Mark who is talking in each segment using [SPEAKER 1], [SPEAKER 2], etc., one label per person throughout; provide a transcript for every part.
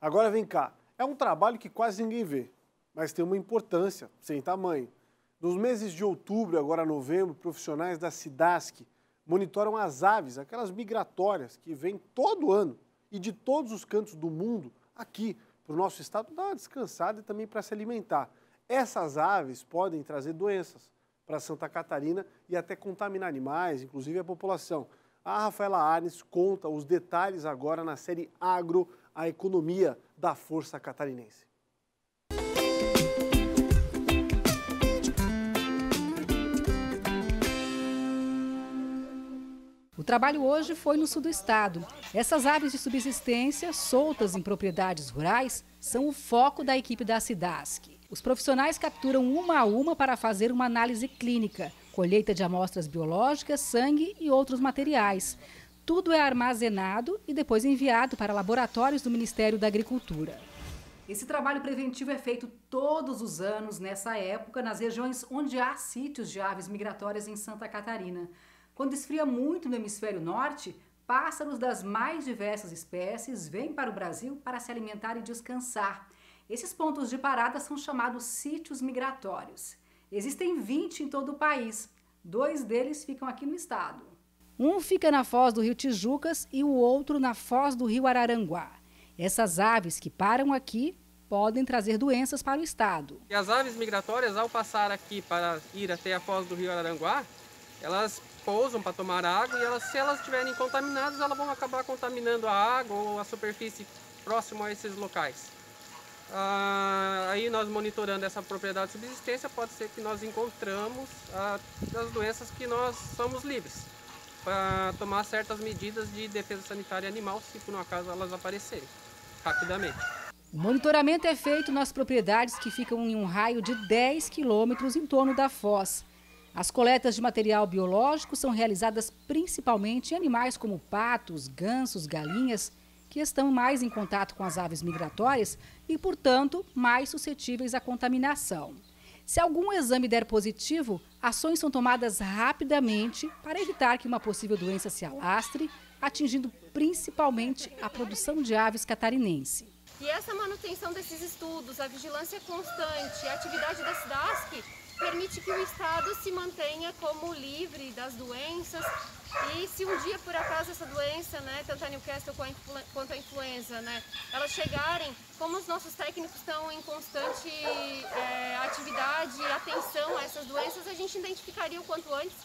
[SPEAKER 1] Agora vem cá, é um trabalho que quase ninguém vê, mas tem uma importância sem tamanho. Nos meses de outubro, agora novembro, profissionais da SIDASC monitoram as aves, aquelas migratórias que vêm todo ano e de todos os cantos do mundo aqui para o nosso estado dar uma descansada e também para se alimentar. Essas aves podem trazer doenças para Santa Catarina e até contaminar animais, inclusive a população. A Rafaela Arnes conta os detalhes agora na série Agro, a economia da Força Catarinense.
[SPEAKER 2] O trabalho hoje foi no sul do estado. Essas aves de subsistência, soltas em propriedades rurais, são o foco da equipe da SIDASC. Os profissionais capturam uma a uma para fazer uma análise clínica, colheita de amostras biológicas, sangue e outros materiais. Tudo é armazenado e depois enviado para laboratórios do Ministério da Agricultura. Esse trabalho preventivo é feito todos os anos nessa época nas regiões onde há sítios de aves migratórias em Santa Catarina. Quando esfria muito no hemisfério norte, pássaros das mais diversas espécies vêm para o Brasil para se alimentar e descansar. Esses pontos de parada são chamados sítios migratórios. Existem 20 em todo o país. Dois deles ficam aqui no estado. Um fica na foz do rio Tijucas e o outro na foz do rio Araranguá. Essas aves que param aqui podem trazer doenças para o estado.
[SPEAKER 3] E as aves migratórias, ao passar aqui para ir até a foz do rio Araranguá, elas pousam para tomar água e elas, se elas estiverem contaminadas, elas vão acabar contaminando a água ou a superfície próximo a esses locais. Ah, aí nós monitorando essa propriedade de subsistência, pode ser que nós encontramos ah, as doenças que nós somos livres para tomar certas medidas de defesa sanitária animal, se por um acaso elas aparecerem rapidamente.
[SPEAKER 2] O monitoramento é feito nas propriedades que ficam em um raio de 10 quilômetros em torno da foz. As coletas de material biológico são realizadas principalmente em animais como patos, gansos, galinhas, que estão mais em contato com as aves migratórias e, portanto, mais suscetíveis à contaminação. Se algum exame der positivo, ações são tomadas rapidamente para evitar que uma possível doença se alastre, atingindo principalmente a produção de aves catarinense.
[SPEAKER 4] E essa manutenção desses estudos, a vigilância constante, a atividade da SIDASC permite que o Estado se mantenha como livre das doenças e se um dia por acaso essa doença, né, tanto a Newcastle quanto a influenza, né, elas chegarem, como os nossos técnicos estão em constante é, atividade e atenção a essas doenças, a gente identificaria o quanto antes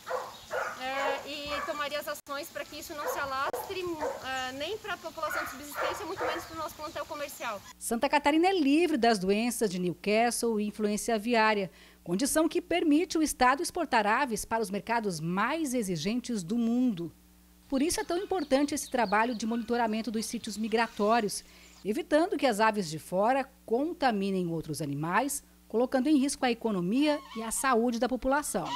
[SPEAKER 4] é, e tomaria as ações para que isso não se alastre é, nem para a população de subsistência, muito menos para o nosso plantel comercial.
[SPEAKER 2] Santa Catarina é livre das doenças de Newcastle e influência aviária, condição que permite o Estado exportar aves para os mercados mais exigentes do mundo. Por isso é tão importante esse trabalho de monitoramento dos sítios migratórios, evitando que as aves de fora contaminem outros animais, colocando em risco a economia e a saúde da população.